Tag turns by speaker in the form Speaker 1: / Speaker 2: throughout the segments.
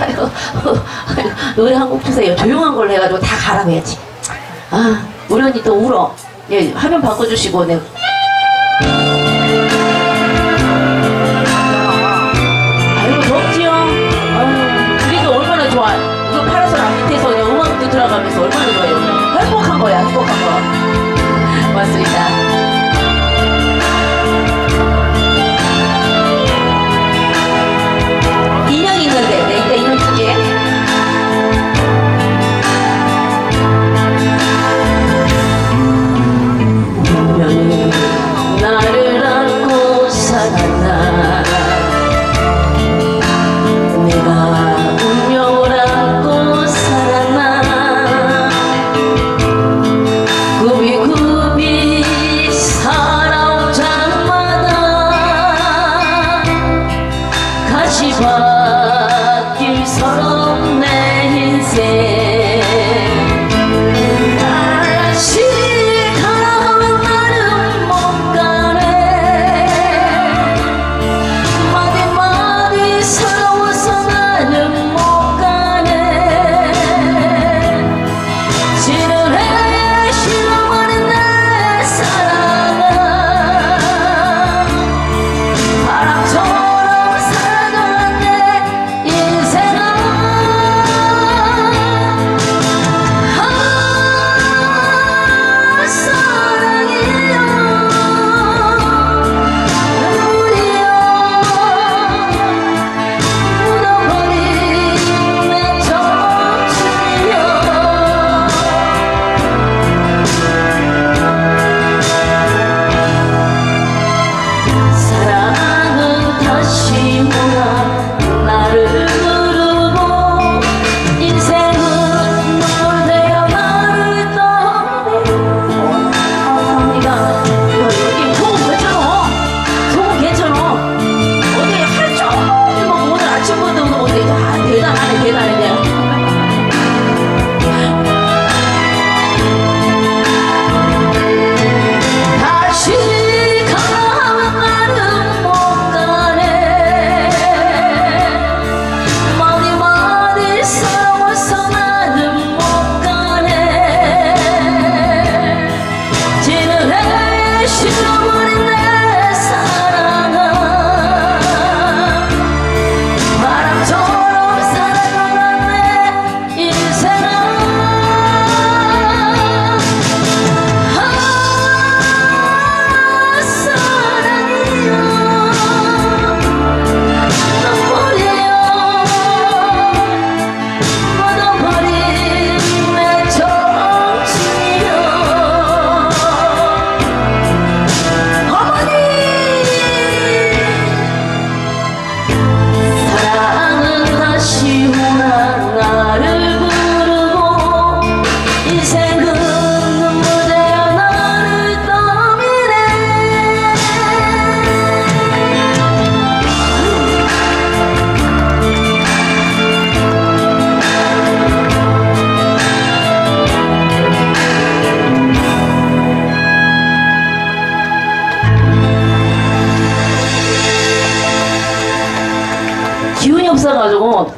Speaker 1: 아이고, 노래 한 곡 주세요. 조용한 걸로 해가지고 다 가라고 해야지. 아, 우리 언니 또 울어. 예, 화면 바꿔주시고, 네.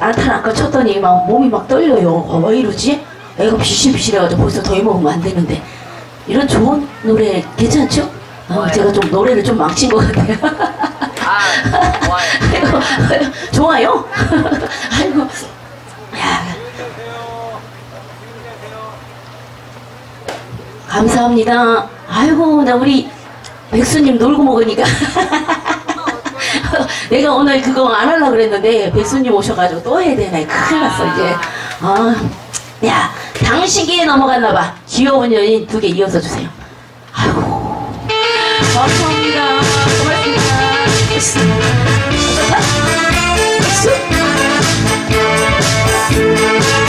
Speaker 1: 안타를 아까 쳤더니 막 몸이 막 떨려요. 어, 왜 이러지? 애가 비실비실해가지고 벌써 더 먹으면 안 되는데 이런 좋은 노래 괜찮죠? 어, 제가 좀 노래를 좀 망친 것 같아요.
Speaker 2: 아, 좋아요.
Speaker 1: 아이고, 좋아요? 아이고, 야. 감사합니다. 아이고, 나 우리 백수님 놀고 먹으니까. 내가 오늘 그거 안 하려고 그랬는데, 백수님 오셔가지고 또 해야 되네. 큰일 났어, 이제. 아, 야, 당신기에 넘어갔나봐. 귀여운 연인 두 개 이어서 주세요. 아이고. 감사합니다. 고맙습니다. 백수. 기쁘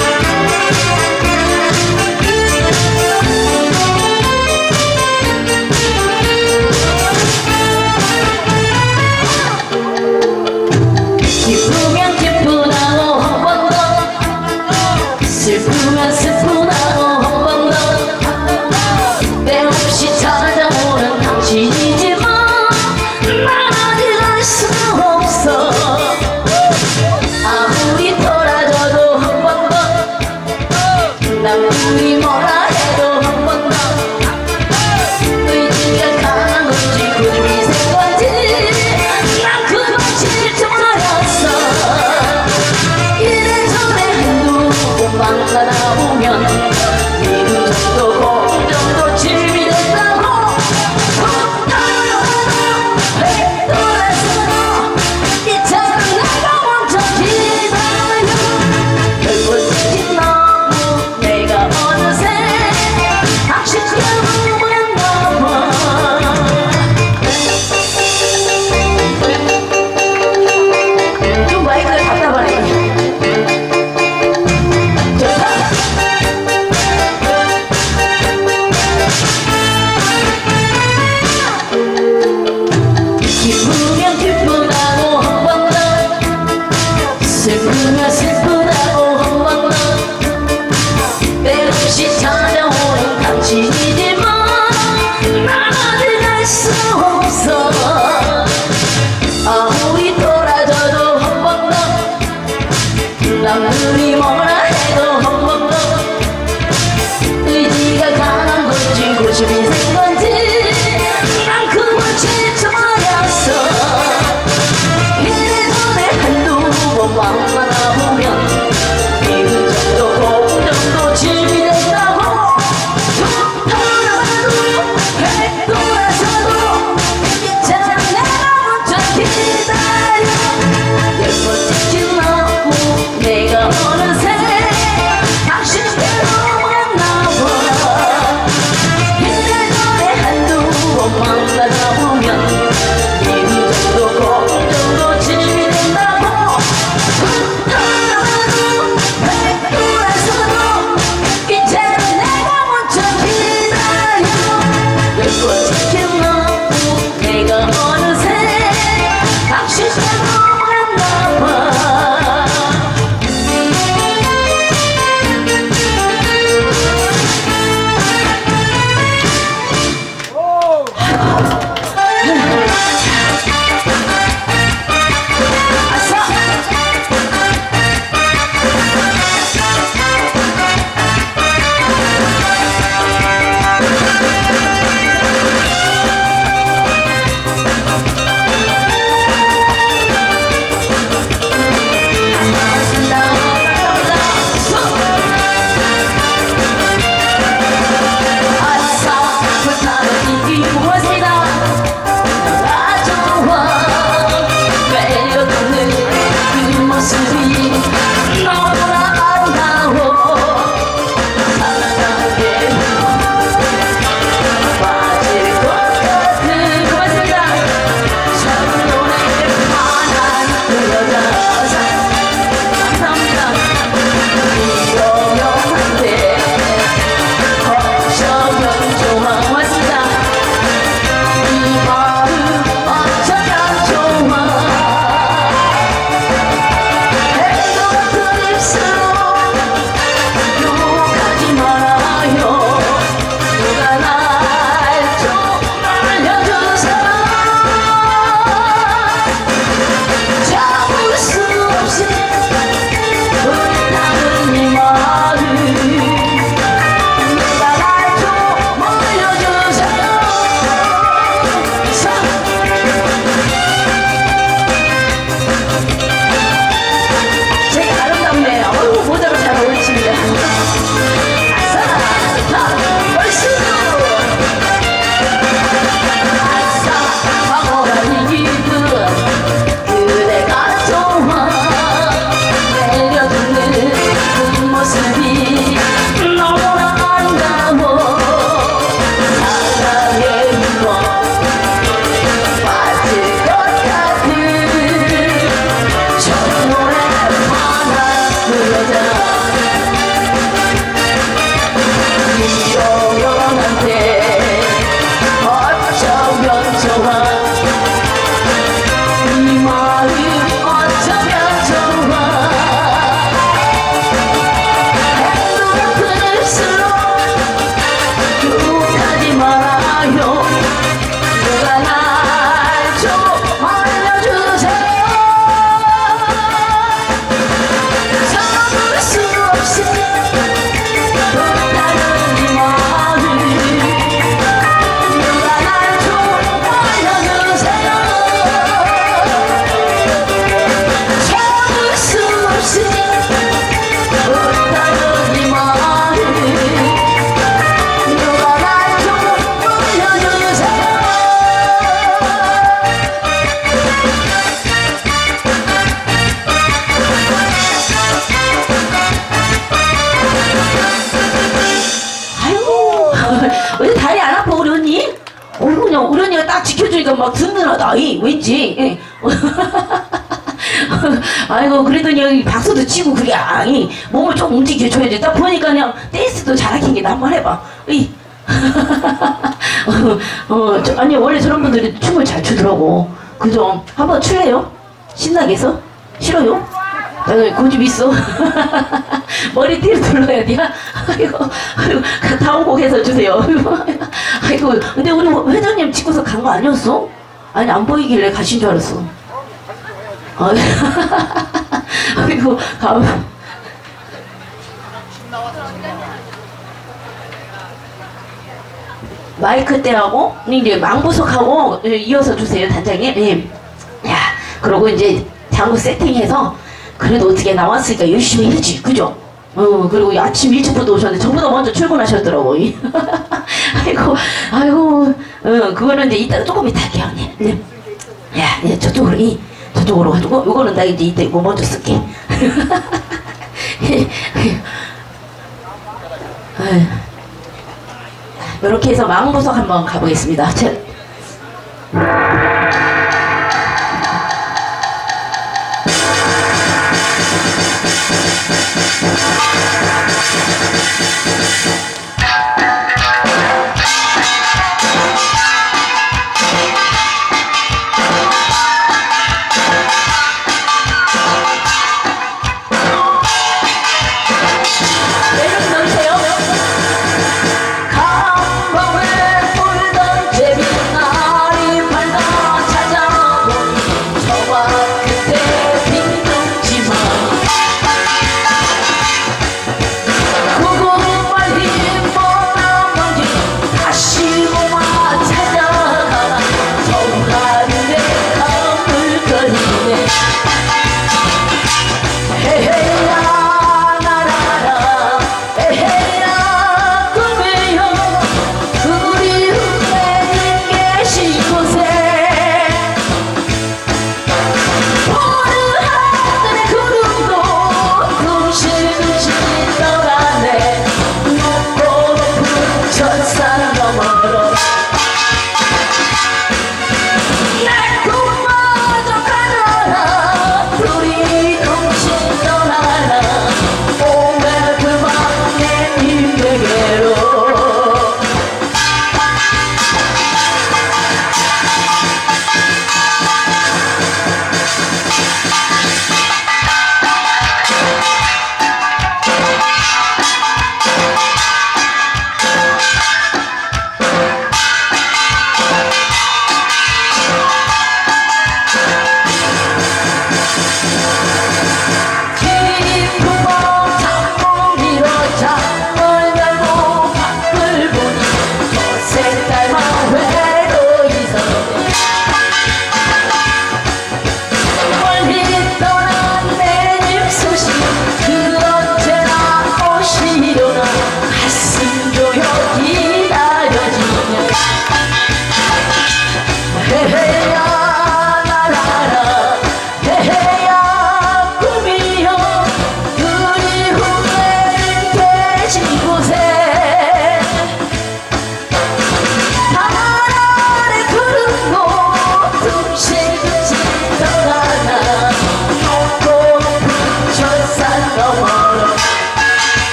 Speaker 1: 아이고 그랬더니 여기 박수도 치고 그게 아니 몸을 좀 움직여줘야 돼. 딱 보니까 그냥 댄스도 잘하긴 게 한번 해봐. 이 어, 어, 저, 아니 원래 저런 분들이 춤을 잘 추더라고. 그죠? 한번 출래요? 신나게 해서? 싫어요? 나는 그 고집 있어. 머리띠를 둘러야 돼. 아이고, 아이고, 다운곡 해서 주세요. 아이고, 근데 우리 회장님 찍고서 간 거 아니었어? 아니 안 보이길래 가신 줄 알았어. 어. 아이고 가. 마이크 때하고 이제 망보석하고 예, 이어서 주세요 단장님. 예. 야, 그러고 이제 장구 세팅해서 그래도 어떻게 나왔으니까 열심히 해지 그죠? 어, 그리고 아침 일찍부터 오셨는데 저보다 먼저 출근하셨더라고. 아이고, 아이고. 어, 그거는 이제 이따 조금 이따 할게요. 예. 야, 예, 저쪽으로, 이, 저쪽으로 가지고, 요거는 나 이제 이따 이거 먼저 쓸게. 어. 이렇게 해서 망부석 한번 가보겠습니다. 제...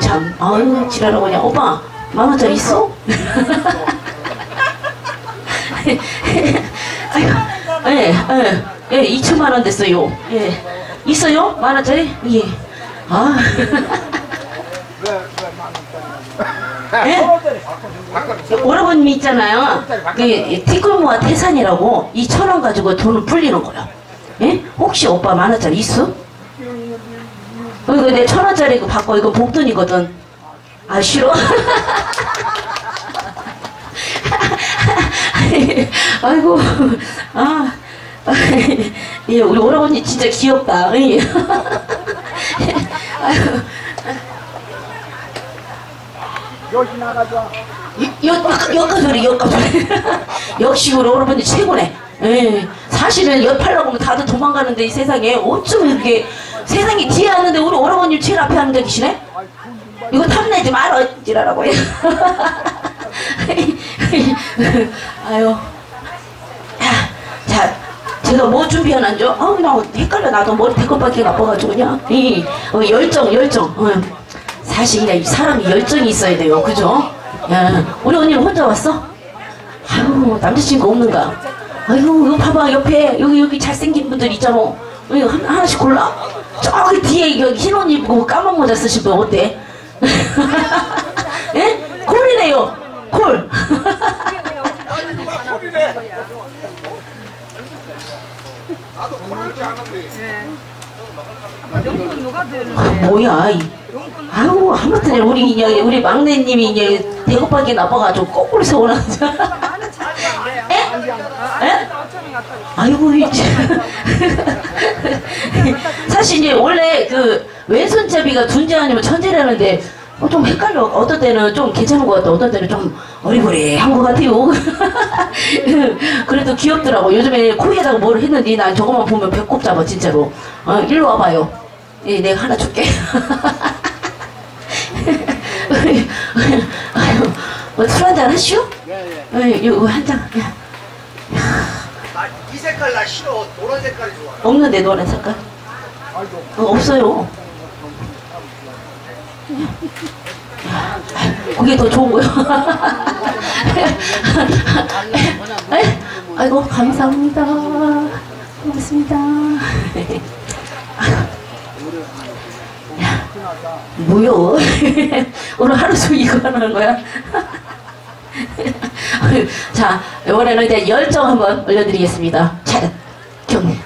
Speaker 1: 참 아유 지랄하고 그냥 오빠 만원짜리 있어? 어. 아이고 예예 예, 예, 예 2천만 원 됐어요 예 있어요? 만원짜리? 예아 예? 아. 예? 오라버님 있잖아요. 그 티끌모아 태산이라고 2천 원 가지고 돈을 불리는 거예요. 예? 혹시 오빠 만 원짜리 있어? 어, 이거 내천 원짜리 이거 바꿔 이거 복돈이거든. 아 싫어? 아이고 아 예, 우리 오라버니 진짜 귀엽다. 예. 아이고.
Speaker 3: 여기 나가자.
Speaker 1: 역가소리 역가소리 역시 우리 오라버니 최고네 예, 사실은 옆하려고 하면 다들 도망가는데 이 세상에 어쩜 이렇게 세상에 뒤에 하는데 우리 오라버님 제일 앞에 앉아 계시네 이거 탐내지 말어 지라라고 아유 야, 자 제가 뭐 준비해놨죠? 아 그냥 헷갈려 나도 머리 대kop밖에 나빠가지고 그냥 이 어, 열정 열정 어. 사실 그냥 이 사람이 열정이 있어야 돼요 그죠? 야, 우리 언니는 혼자 왔어? 아유 남자친구 없는가? 아유 이거 봐봐 옆에 여기 여기 잘생긴 분들 있잖아 한, 하나씩 골라 저기 뒤에 여기 흰옷 입고 까만 모자 쓰신 분 어때? 예? 콜이네요 콜
Speaker 4: 되는데?
Speaker 1: 뭐야 이. 아유 아무튼 우리 이제 우리 막내님이 이제 대구밖에 나빠가지고 거꾸로 세워놨죠. 에? 에?
Speaker 4: 5천원 갖다
Speaker 1: 아이고 이 참. 사실 이제 원래 그 왼손잡이가 둔재 아니면 천재라는데 어, 좀 헷갈려. 어떤 때는 좀 괜찮은 것 같아 어떤 때는 좀 어리버리한 것 같아요. 그래도 귀엽더라고. 요즘에 코에다가 뭘 했는데 난 저거만 보면 배꼽 잡아 진짜로. 어, 일로 와봐요. 예, 내가 하나 줄게. 뭐술 한잔 하시오?
Speaker 5: 네,
Speaker 1: 예, 이거 한잔.
Speaker 5: 아, 이 색깔 나 싫어. 노란 색깔이 좋아.
Speaker 1: 없는데 노란 색깔? 어, 없어요. 그게 더 좋은 거요. 에? 아이고 감사합니다. 고맙습니다. 야, 뭐요? 오늘 하루 종일 이거 하는 거야? 자, 이번에는 이제 열정 한번 올려드리겠습니다. 차렷, 경례.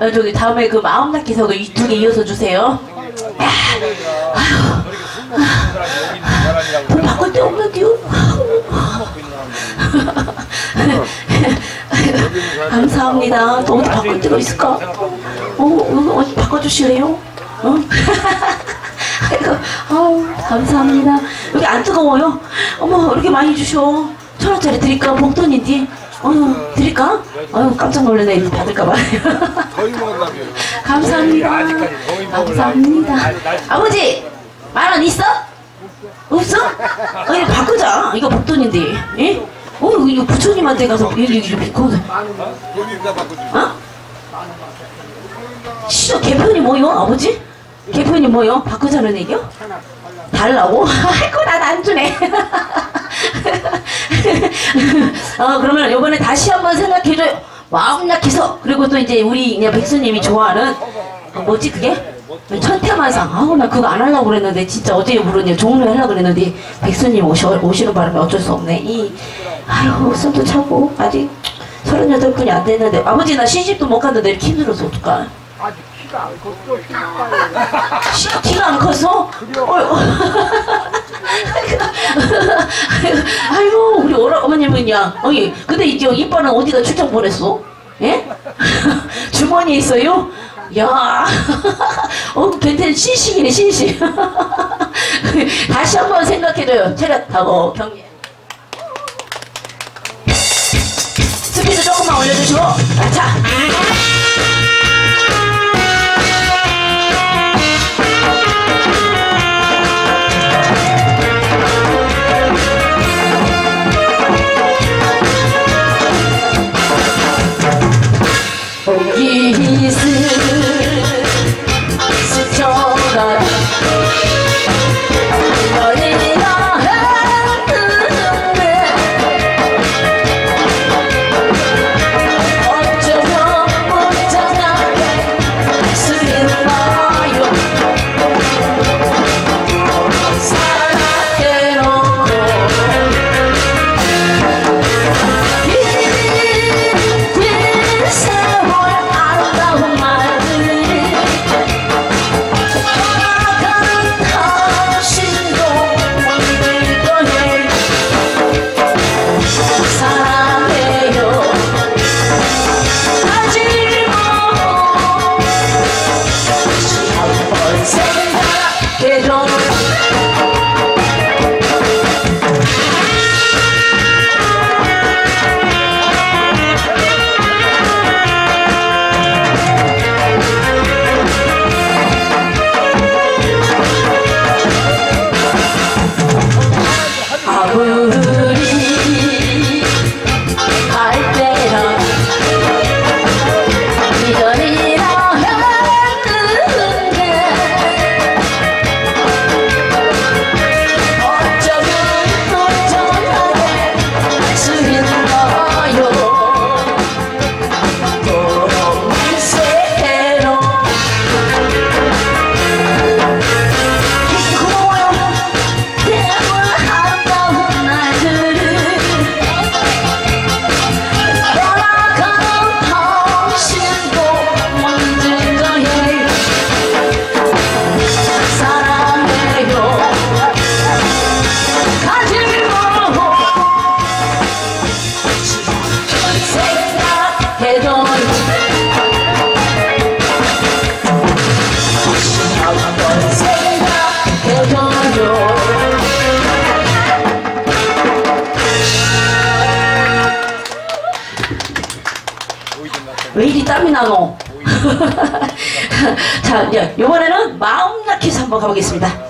Speaker 1: 어, 저기 다음에 그 마음 낳기서 그두 개 이어서 주세요. 돈 바꿀 데 없는데요? 감사합니다. 또 어디 바꿀 데가 있을까? 어, 어, 어디 바꿔주실래요? 어? 아이고, 감사합니다. 여기 안 뜨거워요? 어머, 이렇게 많이 주셔. 천 원짜리 드릴까? 봉돈인데. 어, 드릴까? 아유, 깜짝 놀랐네. 받을까봐.
Speaker 3: 거의 먹었다며.
Speaker 1: 감사합니다. 감사합니다. 아버지, 만 원 있어? 없어? 아니, 바꾸자. 이거 목돈인데. 예? 어, 이거 부처님한테 가서 여기, 여기, 여기, 거기.
Speaker 3: 돈이 있다 바꿔주지.
Speaker 1: 어? 시저 개편이 뭐요, 아버지? 개편이 뭐요? 바꾸자는 얘기요? 달라고? 아이고, 난안 주네. 어, 그러면 요번에 다시 한번 생각해줘요. 마음 약해서. 그리고 또 이제 우리 그냥 백수님이 좋아하는, 어, 뭐지, 그게? 천태만상. 아우, 나 그거 안 하려고 그랬는데, 진짜 어제 모르냐. 종로 하려고 그랬는데, 백수님 오셔, 오시는 바람에 어쩔 수 없네. 이, 아유, 숨도 차고, 아직 38분이 안 됐는데, 아버지 나 시집도 못 갔는데 이렇게 힘들어서 어떡하
Speaker 3: 키가 안 컸어. 키가
Speaker 1: 시- 키가 안 컸어? 아이고 우리 어머님은요 어이 근데 이제 이빠는 어디다 출장 보냈어? 예? 주머니에 있어요? 야, 어, 벤텐 신식이네, 신식. 다시 한 번 생각해줘요. 체력하고 경례. 스피드 조금만 올려주시고, 아, 자. forgive. 왜 이리 땀이 나노? 자, 이제 이번에는 마음 약해서 한번 가보겠습니다.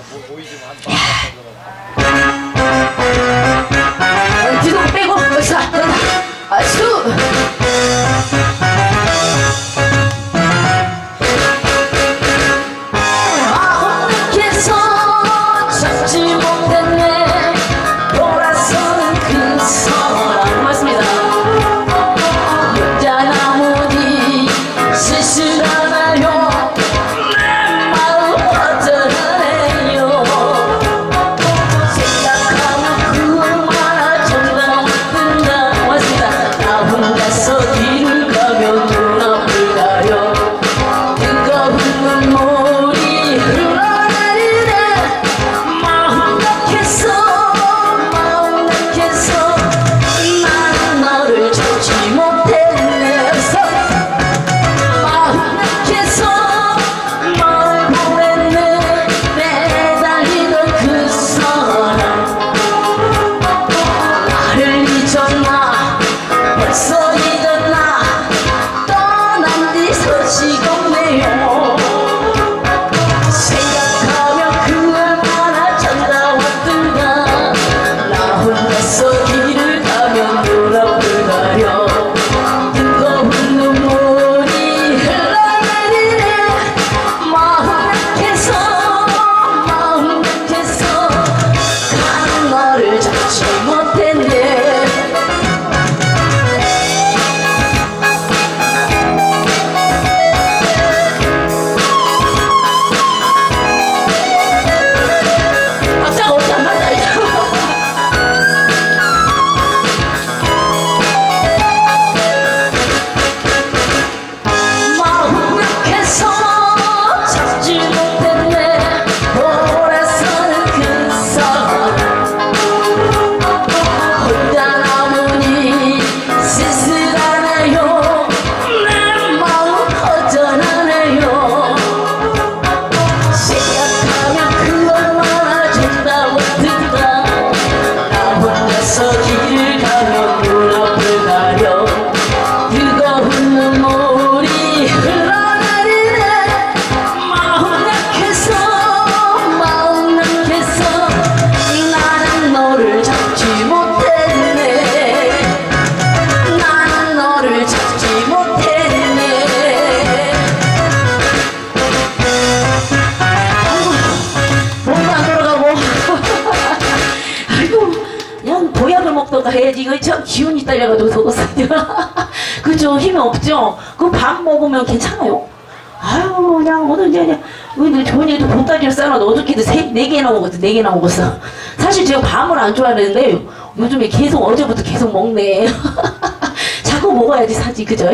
Speaker 1: 개나 먹었어. 네 개나 먹었어. 사실 제가 밤을 안 좋아하는데 요즘에 계속 어제부터 계속 먹네. 자꾸 먹어야지 사지 그죠?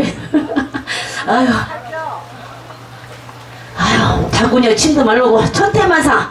Speaker 1: 아휴 아휴 자꾸냐 침도 말라고 첫 해만 사.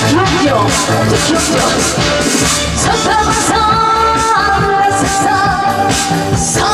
Speaker 1: 학교 지키죠 서탐사 사사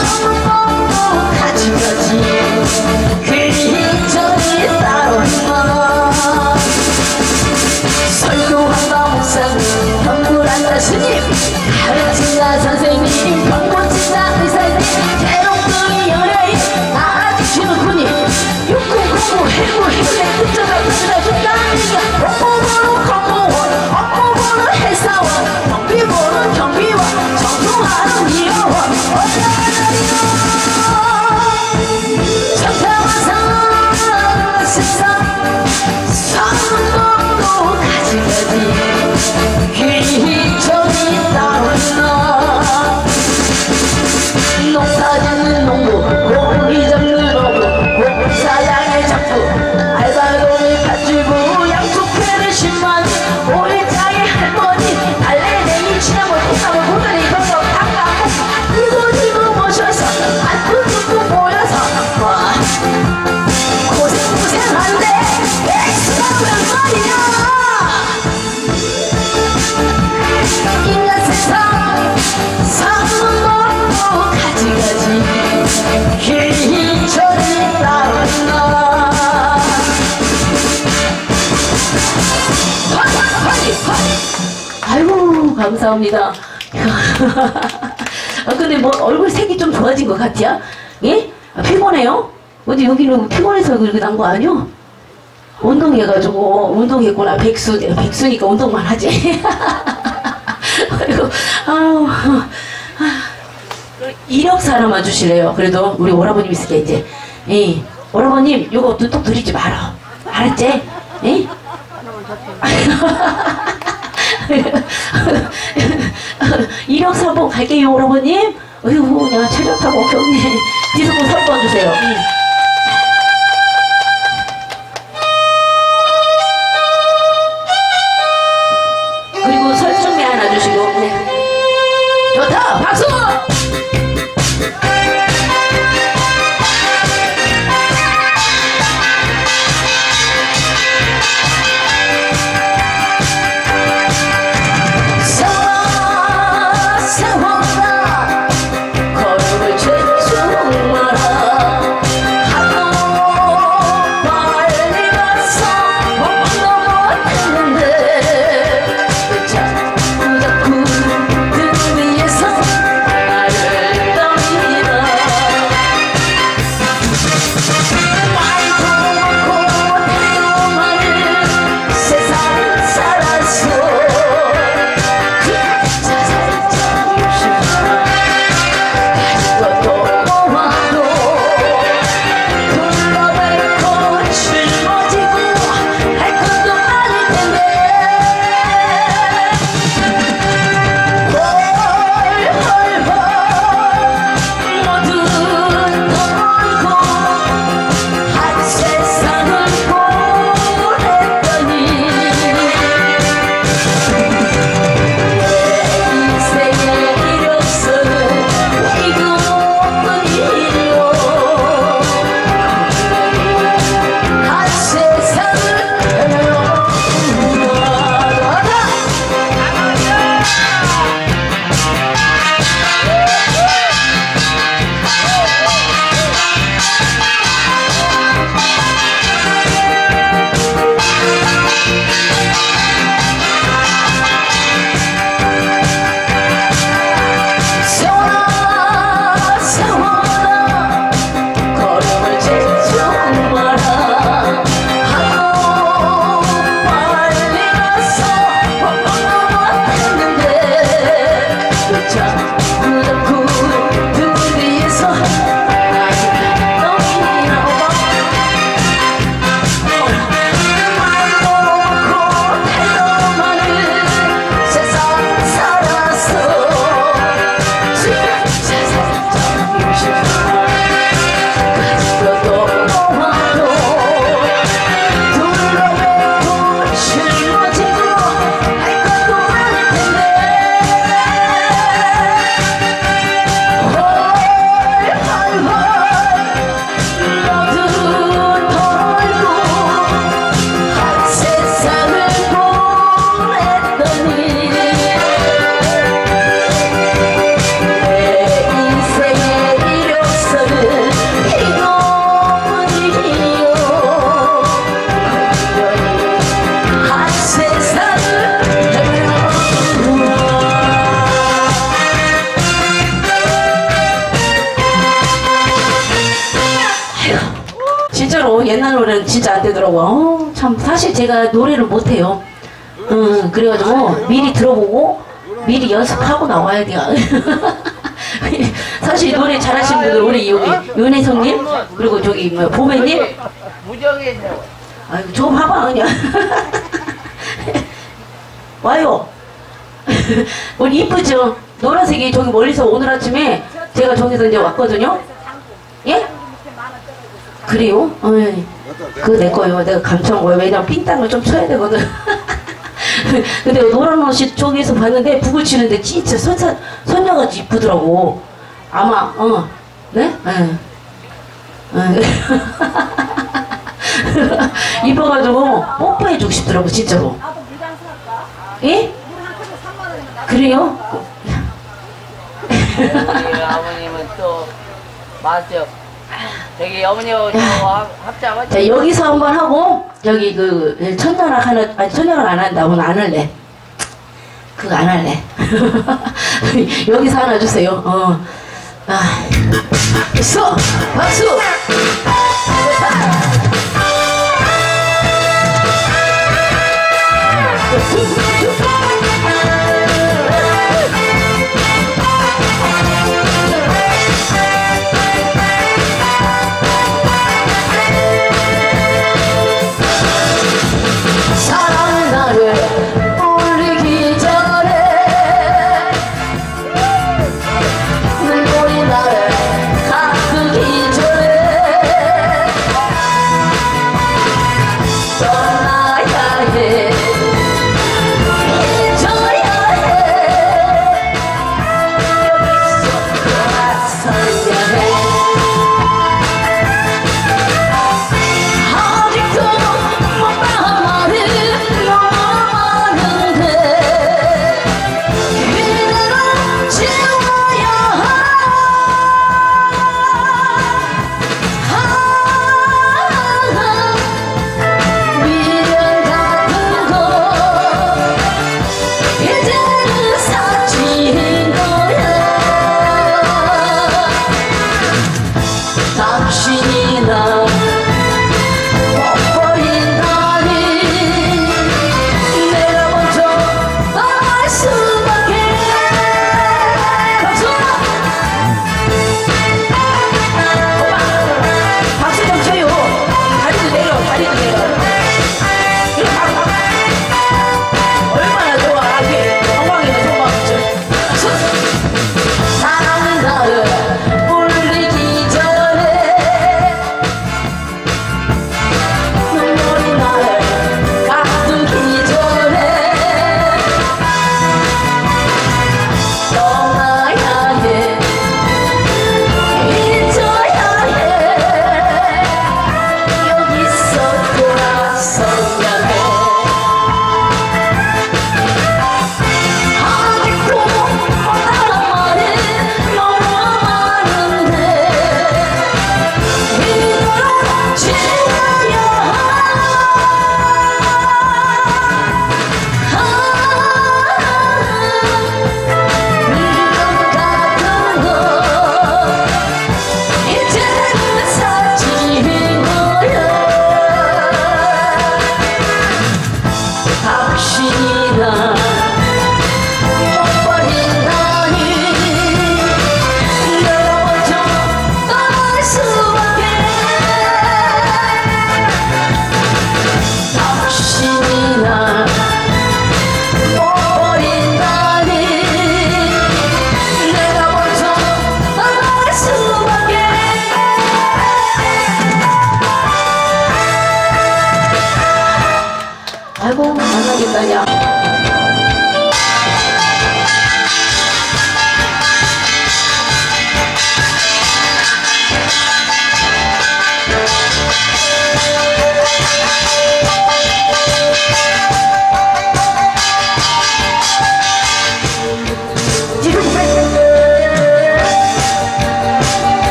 Speaker 1: 감사합니다. 아, 근데 뭐 얼굴 색이 좀 좋아진 것 같야? 예? 아, 피곤해요? 어디 여기는 피곤해서 그렇게 난 거 아니요? 운동해가지고 운동했구나 백수 백수니까 운동만 하지. 아이고 아우 아. 이력서 하나만 주실래요? 그래도 우리 오라버님 있을게 이제. 예. 오라버님 요거 눈독 들이지 마라. 알았지? 예? 1억3번 갈게요, 여러분님. 어휴, 내가 최저타고 경리 뒤섞고 3번 주세요. 그리고 설중매 하나 주시고. 네. 좋다! 박수! 노래는 진짜 안 되더라고요. 어, 참 사실 제가 노래를 못해요. 음, 그래가지고 미리 들어보고 미리 연습하고 나와야 돼요. 사실 노래 잘하시는 분들 우리 여기 윤혜성님 그리고 저기 뭐 보배님
Speaker 2: 무정했냐고.
Speaker 1: 아이고 좀 봐봐 그냥 와요 우리 이쁘죠 노란색이 저기 멀리서 오늘 아침에 제가 저기서 이제 왔거든요 예 그래요 어이. 그거 내 거예요 내가 감춰온 거예요 왜냐면 핀땅을 좀 쳐야 되거든 근데 노란 옷이 저기서 봤는데 북을 치는데 진짜 선사, 선녀같이 이쁘더라고 아마 어 네? 네. 네. 이뻐가지고 뽀뽀해주고 싶더라고 진짜로? 예?
Speaker 4: 물한 캔에 3만 원이면 나
Speaker 1: 그래요?
Speaker 2: 우리 아버님은 또 맞죠. 저기 어머니하고 저 합- 합장하지.
Speaker 1: 자 여기서 한번 하고 여기 그 천년학 하나 아니 천년학 안 한다 오늘 안 할래 그거 안 할래 여기서 하나 주세요 어. 아. 박수 박수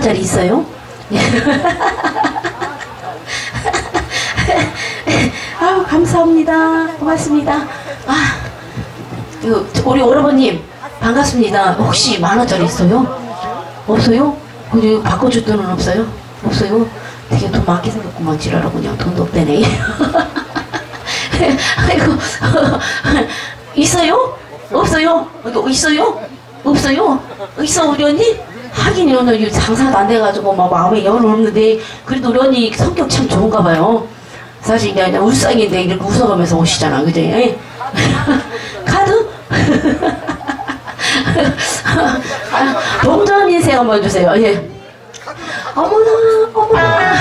Speaker 1: 만 원짜리 있어요? 아유 감사합니다 고맙습니다 아 이거 우리 오라버님 반갑습니다 혹시 만 원짜리 있어요? 없어요? 근데 바꿔줄 돈은 없어요? 없어요? 되게 돈 많게 생겼구만 지랄하고 그냥 돈도 없대네 아이고 있어요? 없어요? 너 있어요? 없어요? 있어 우리 언니? 하긴 오늘 이 장사도 안 돼가지고 막 마음에 열 없는데 그래도 우리 성격 참 좋은가 봐요 사실 이제 울상인데 이렇게 웃어가면서 오시잖아 그지? 카드? 동전 인생 한번 주세요 예. 어머나 어머나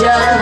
Speaker 1: just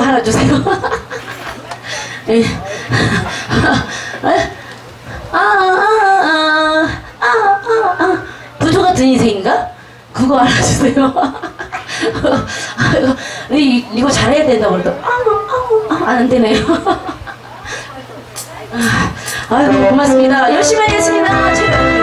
Speaker 1: 이거 하나 주세요. 부조 같은 인생인가? 그거 알아주세요. 이거, 잘해야 된다 그러더라고. 아, 아, 아, 안 되네요. 아유, 고맙습니다. 열심히 하겠습니다.